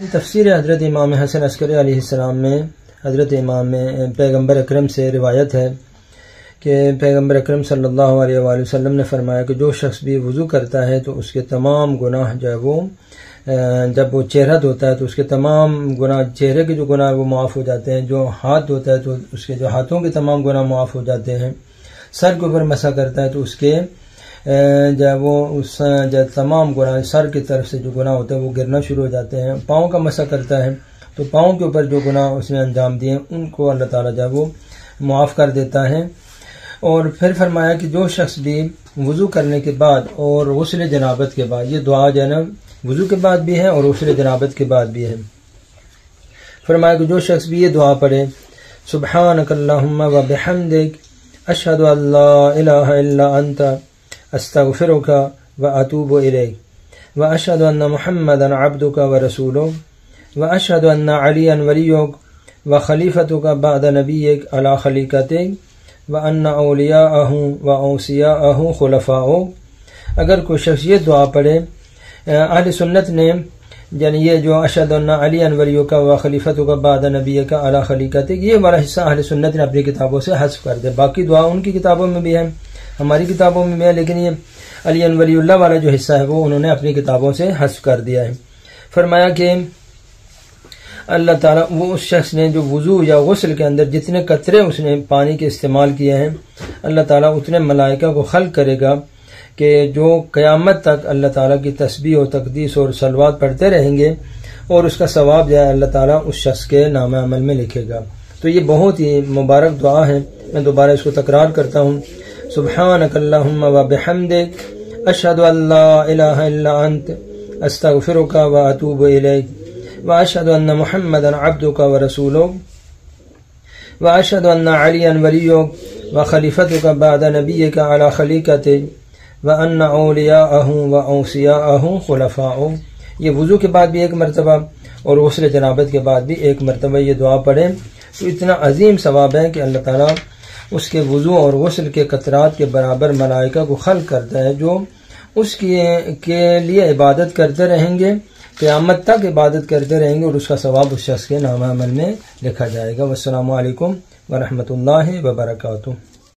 تفسیر حضرت امام حسن عسکری علیہ السلام میں حضرت امام پیغمبر اکرم سے روایت ہے کہ پیغمبر اکرم صلی اللہ علیہ وآلہ وسلم نے فرمایا کہ جو شخص بھی وضو کرتا ہے تو اس کے تمام گناہ جو ہے وہ جب وہ چہرہ دھوتا ہے تو اس کے تمام گناہ، چہرے کے جو گناہ وہ معاف ہو جاتے ہیں، جو ہاتھ دھوتا ہے تو اس کے جو ہاتھوں کے تمام گناہ معاف ہو جاتے ہیں، سر کے اوپر مسا کرتا ہے تو اس کے جو ہے وہ اس جو تمام گناہ سر کی طرف سے جو گناہ ہوتے ہیں وہ گرنا شروع ہو جاتے ہیں، پاؤں کا مسا کرتا ہے، تو پاؤں کے اوپر جو گناہ اس نے انجام دیے، ان کو اللہ تعالیٰ جو ہے وہ معاف کر دیتا ہے۔ اور پھر فرمایا کہ جو شخص بھی وضو کرنے کے بعد اور غسل جنابت کے بعد، یہ دعا جو ہے نا، وضو کے بعد بھی ہے اور غسل جنابت کے بعد بھی ہے۔ فرمایا کہ جو شخص بھی یہ دعا پڑھے، سبحانک اللہم و بحمدک اشہد اللہ الہ الا انت استغفرک و اتوب الیک و ان محمد عبدک و رسولک و ان علی ولیک و بعد نبیک علی خلیقتک و ان اولیاءہ و اگر کوئی شخص یہ دعا پڑھے، اہل سنت نے یعنی یہ جو اشد اللہ علی انوریوں کا و خلیفت کا بعد نبی کا اعلیٰ خلیقت یہ والا حصہ اہل سنت نے اپنی کتابوں سے حذف کر دے۔ باقی دعا ان کی کتابوں میں بھی ہے۔ ہماری کتابوں میں ہے لیکن یہ علی انوری اللہ والا جو حصہ ہے، وہ انہوں نے اپنی کتابوں سے حذف کر دیا ہے۔ فرمایا کہ اللہ تعالیٰ وہ اس شخص نے جو وضو یا غسل کے اندر جتنے قطرے اس نے پانی کے استعمال کیے ہیں، اللہ تعالیٰ اتنے ملائکہ کو خلق کرے گا کہ جو قیامت تک اللہ تعالیٰ کی تسبیح و تقدیس اور سلوات پڑھتے رہیں گے اور اس کا ثواب جو ہے، اللہ تعالیٰ اس شخص کے نام عمل میں لکھے گا۔ تو یہ بہت ہی مبارک دعا ہے۔ میں دوبارہ اس کو تکرار کرتا ہوں۔ سبحانک اللہم و بحمدک، اشہد اللہ الہ الا انت، استغفرک و اتوب الیک، و اشہد ان محمد عبدک و رسولک، و اشہد ان علی ولیک، و خلیفتک بعد نبیک علی خلیقتک و ان اولیا اہوں و اوسیا اہوں یہ وضو کے بعد بھی ایک مرتبہ اور غسل جنابت کے بعد بھی ایک مرتبہ یہ دعا پڑھیں۔ تو اتنا عظیم ثواب ہے کہ اللہ تعالیٰ اس کے وضو اور غسل کے قطرات کے برابر ملائکہ کو خل کرتا ہے، جو اس کے لیے عبادت کرتے رہیں گے، قیامت تک عبادت کرتے رہیں گے اور اس کا ثواب اس شخص کے نام عمل میں لکھا جائے گا۔ والسلام علیکم ورحمۃ اللہ وبرکاتہ۔